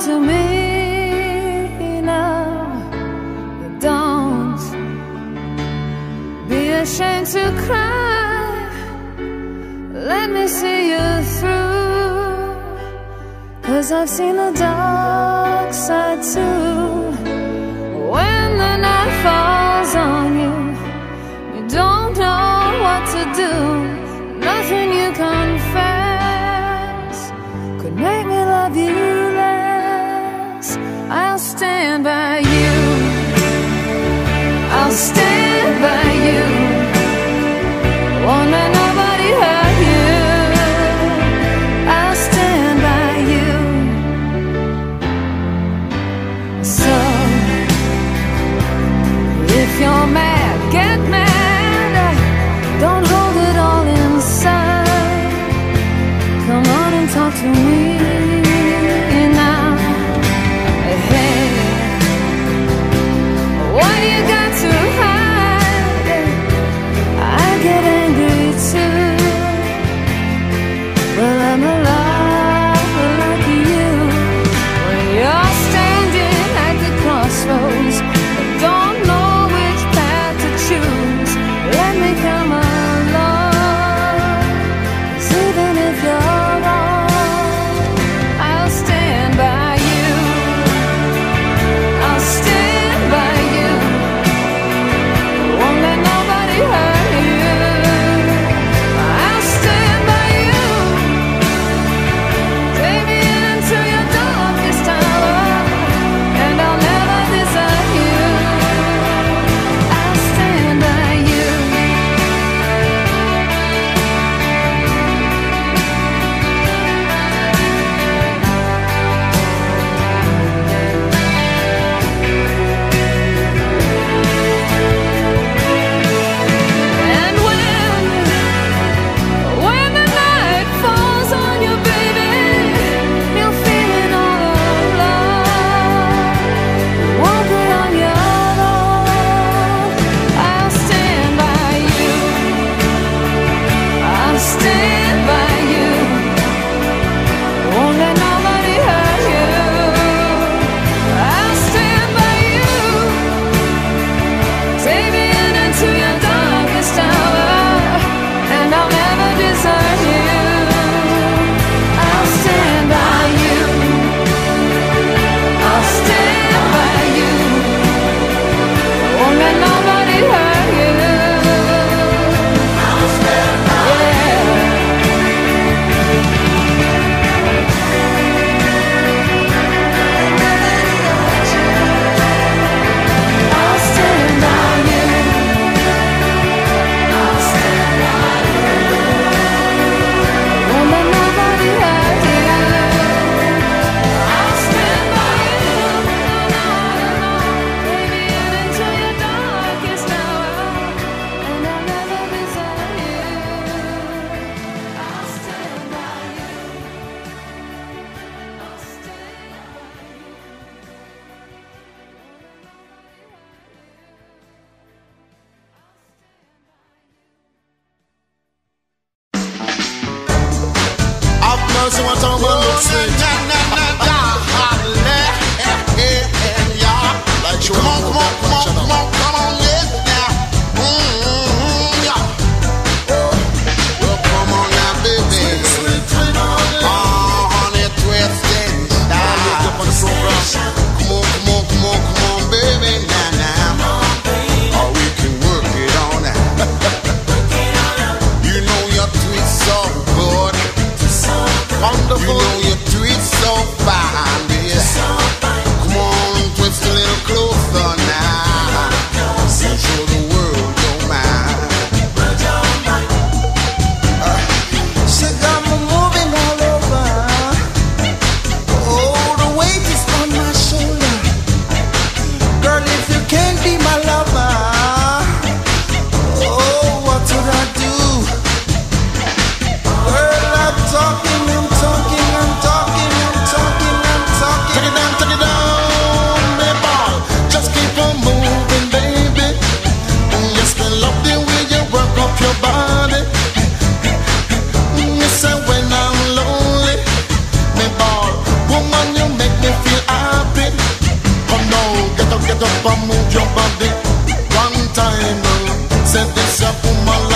to me now. Don't be ashamed to cry. Let me see you through. Cause I've seen the dark side too. When the night falls on you, you don't know what to do. Pumala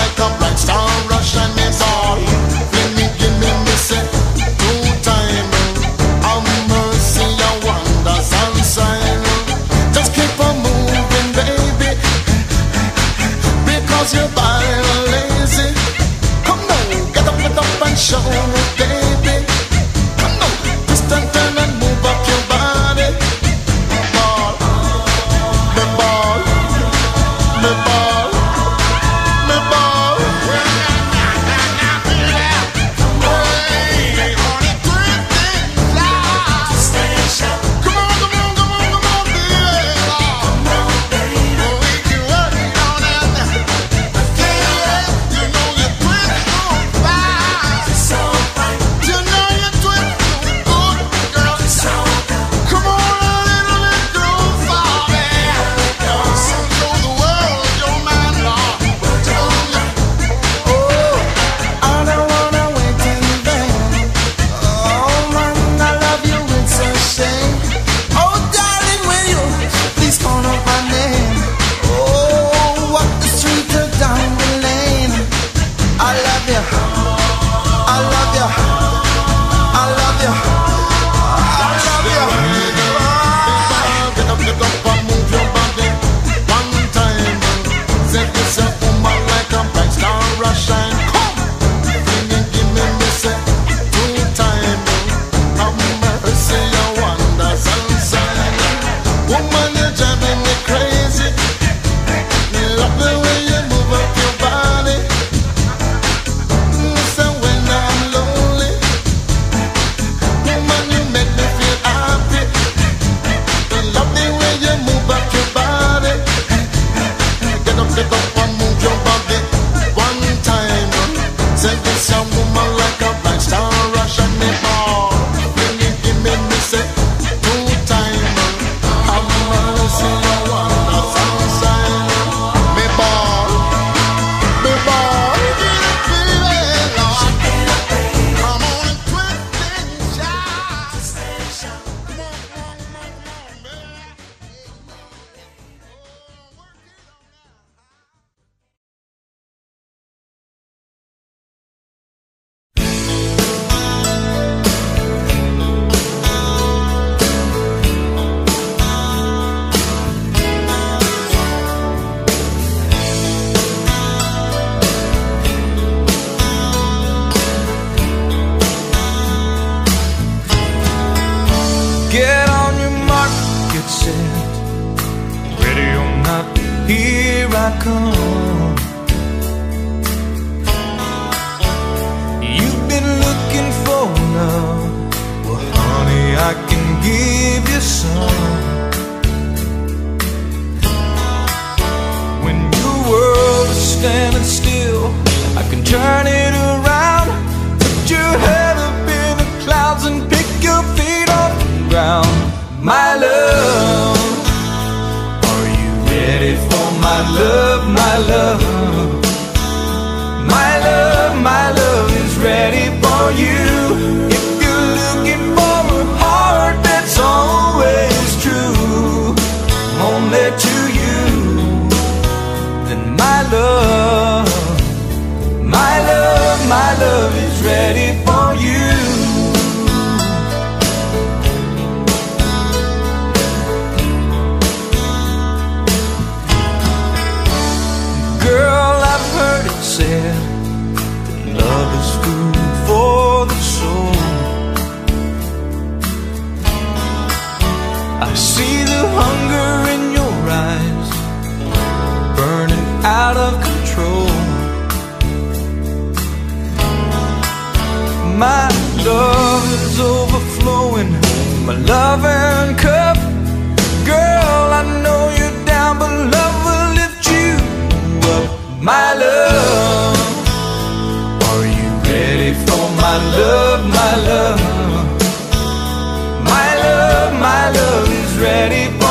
your feet off the ground, my love. Are you ready for my love, my love? My love, my love is ready for you. love is overflowing My loving cup. Girl, I know you're down But love will lift you up My love. Are you ready for my love, my love? My love, my love is ready.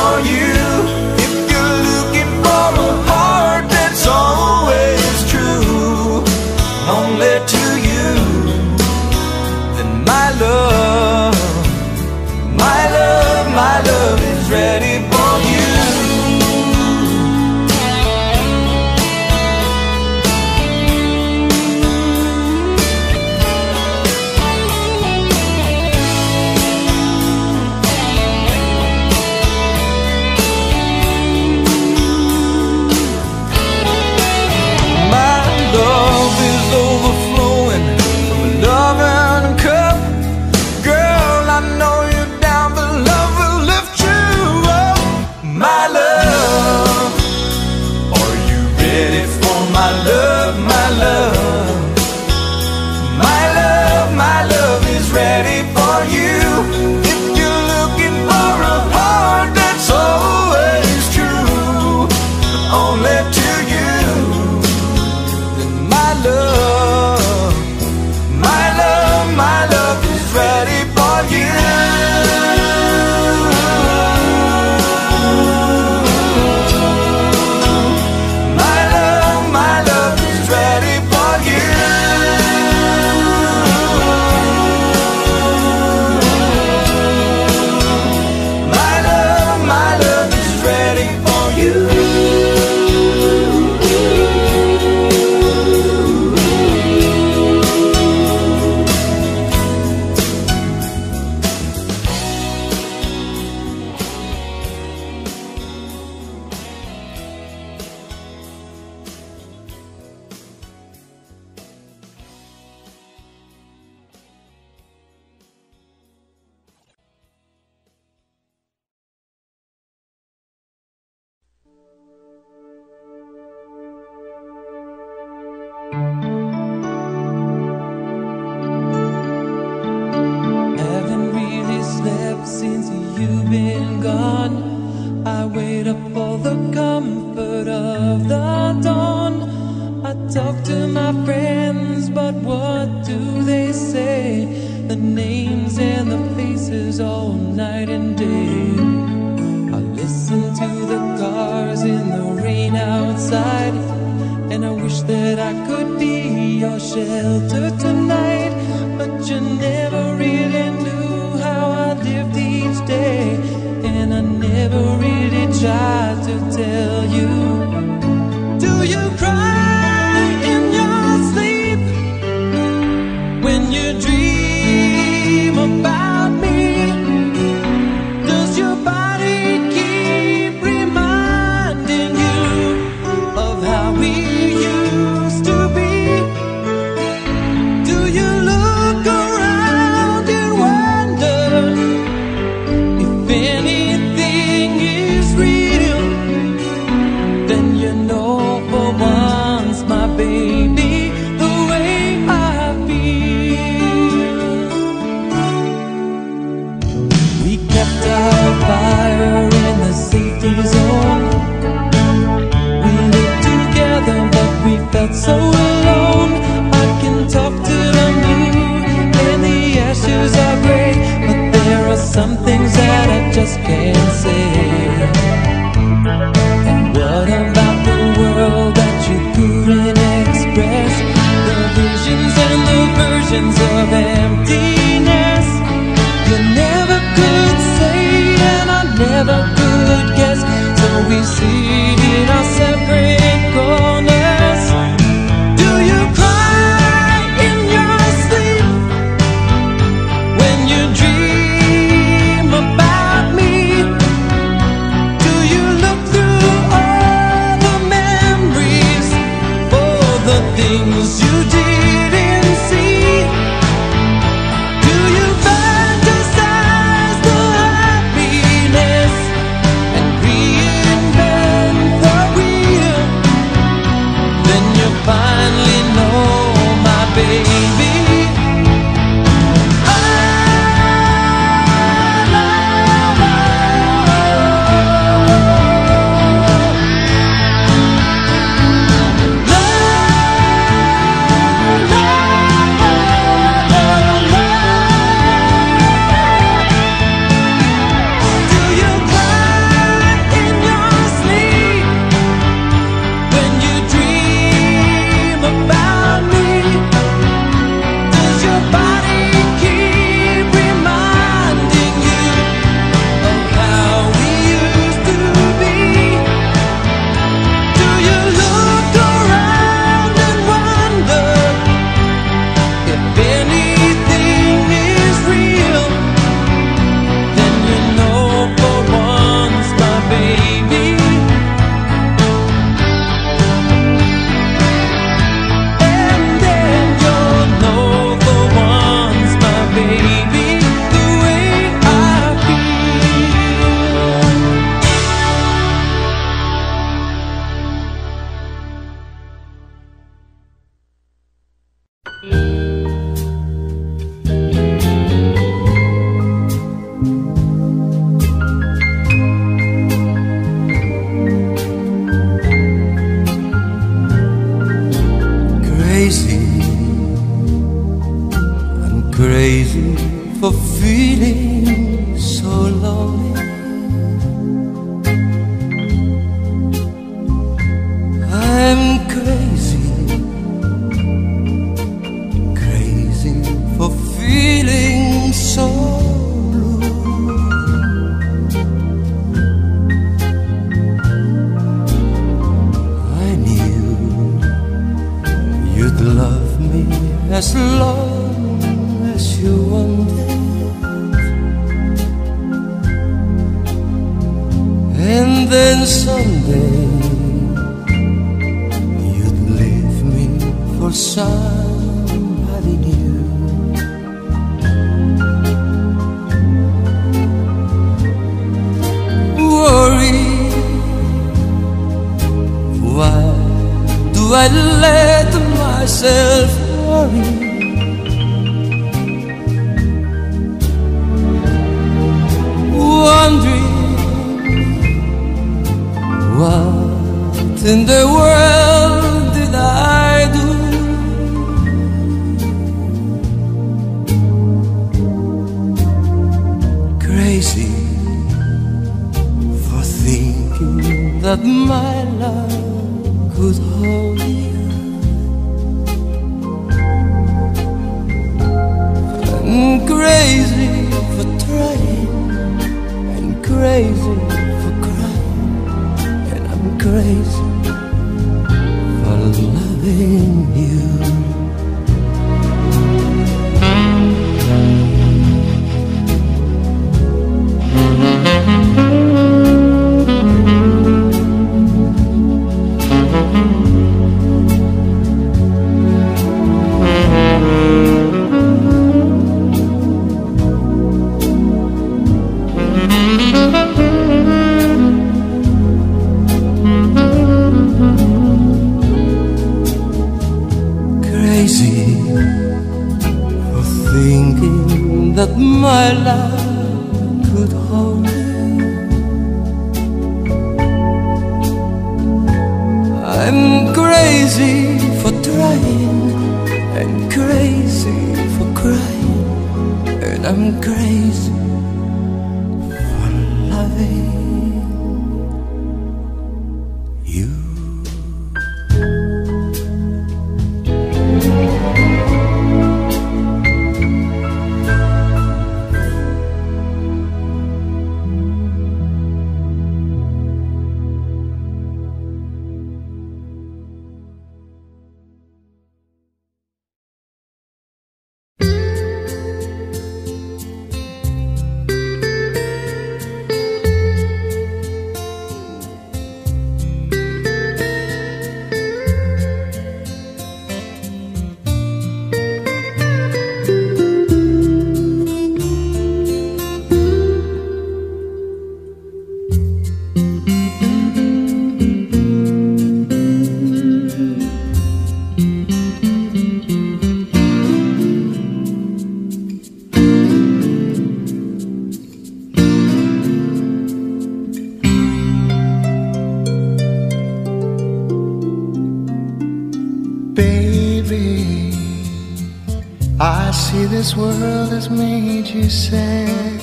This world has made you sad.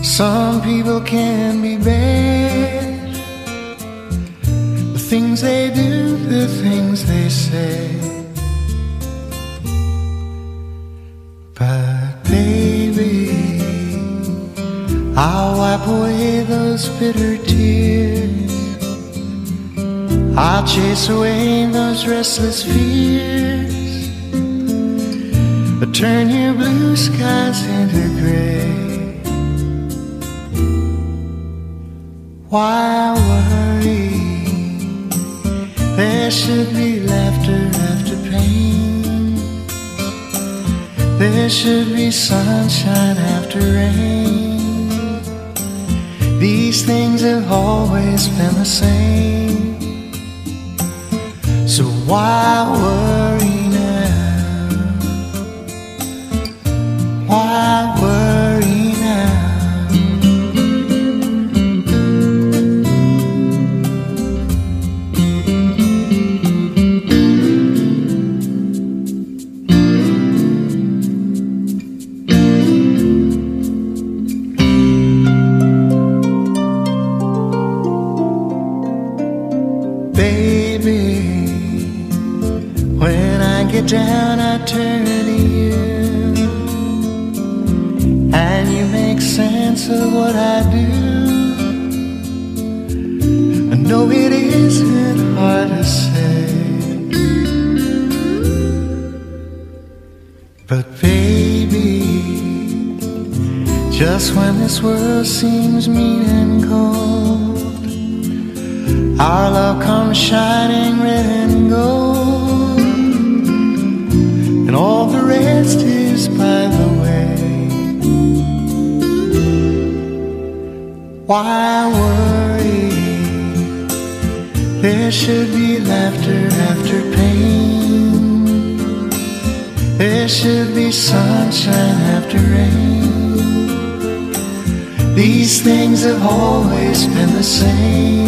Some people can be bad. The things they do, the things they say. But baby, I'll wipe away those bitter tears. I'll chase away those restless fears. Turn your blue skies into gray. Why worry? There should be laughter after pain. There should be sunshine after rain. These things have always been the same. So why worry this world seems mean and cold. Our love comes shining red and gold, and all the rest is by the way. Why worry? There should be laughter after pain. There should be sunshine after rain. These things have always been the same.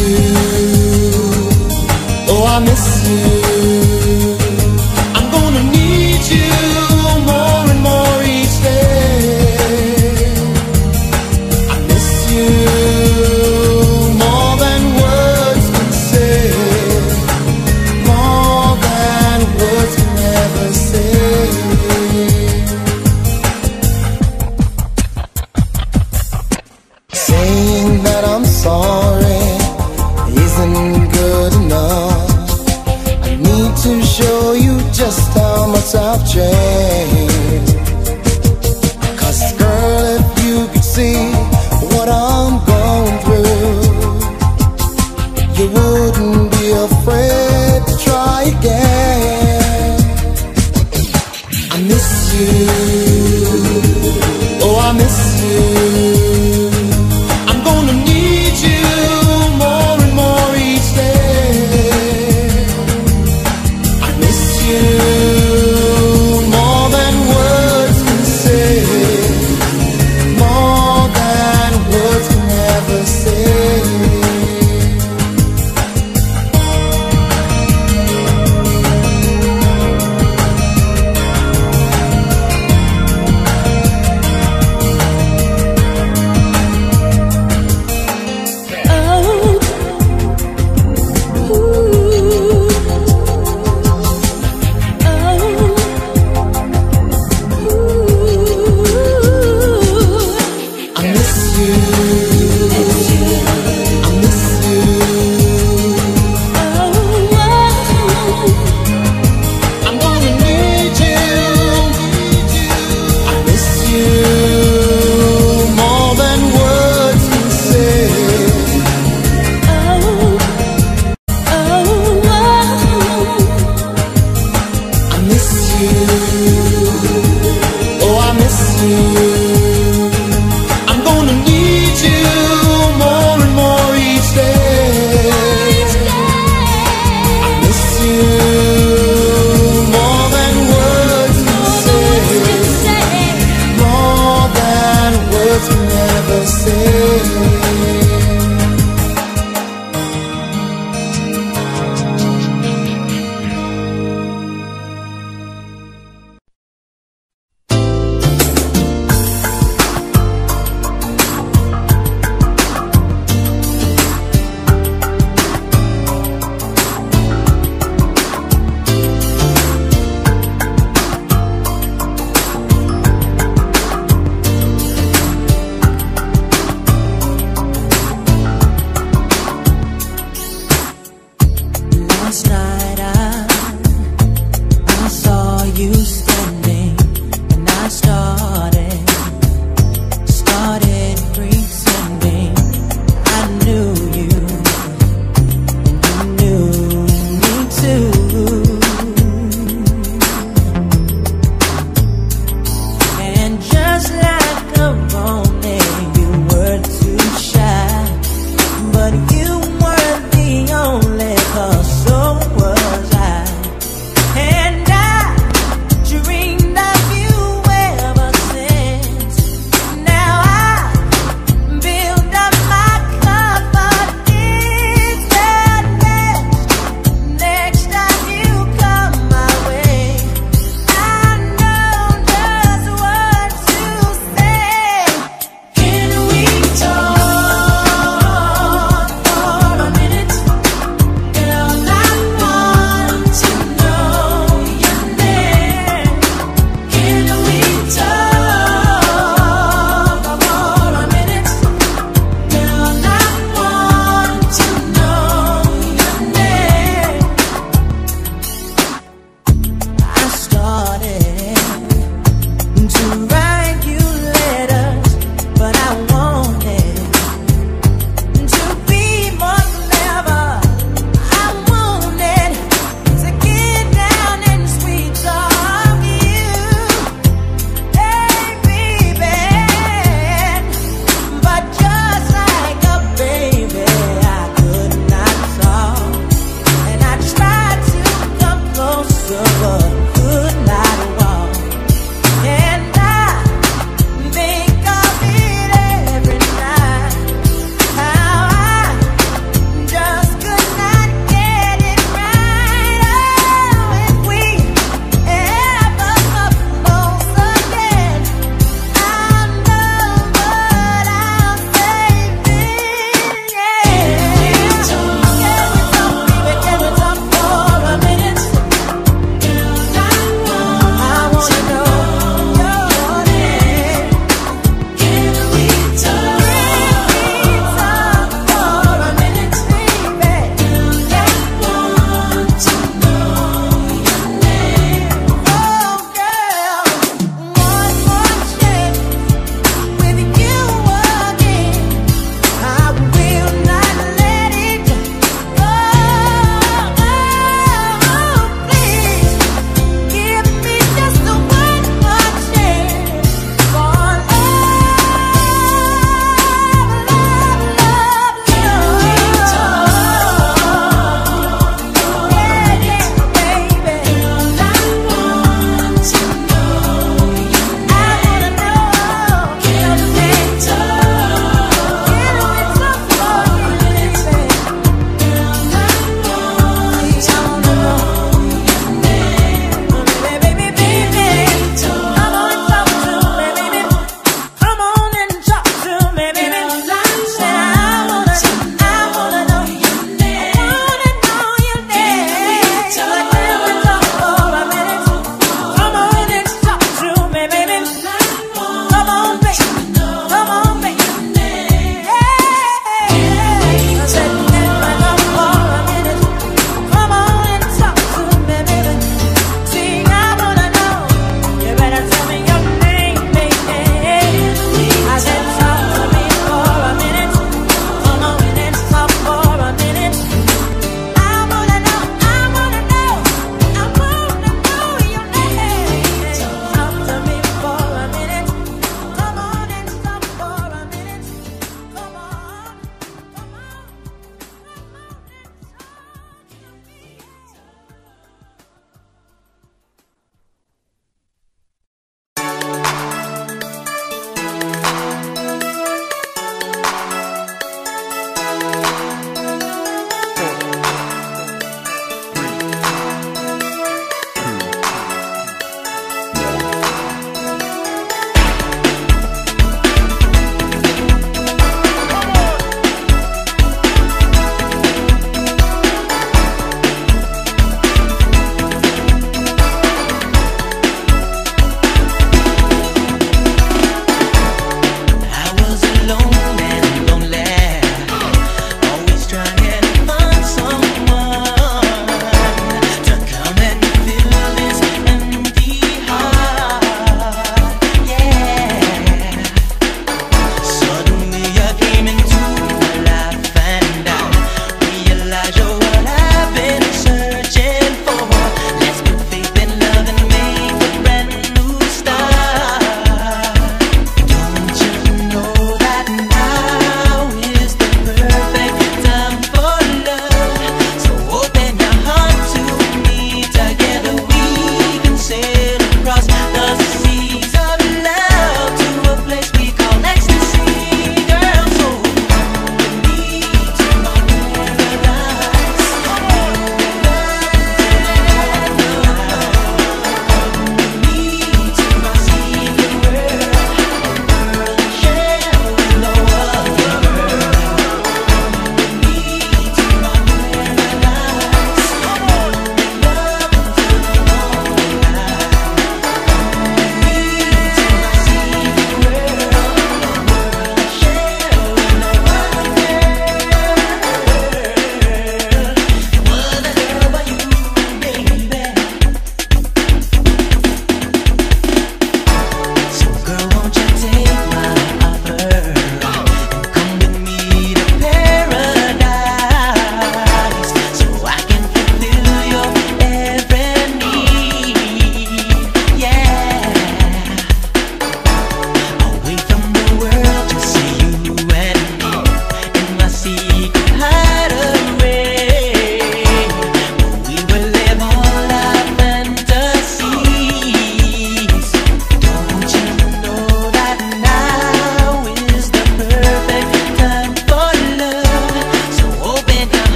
You. Oh, I miss you. you.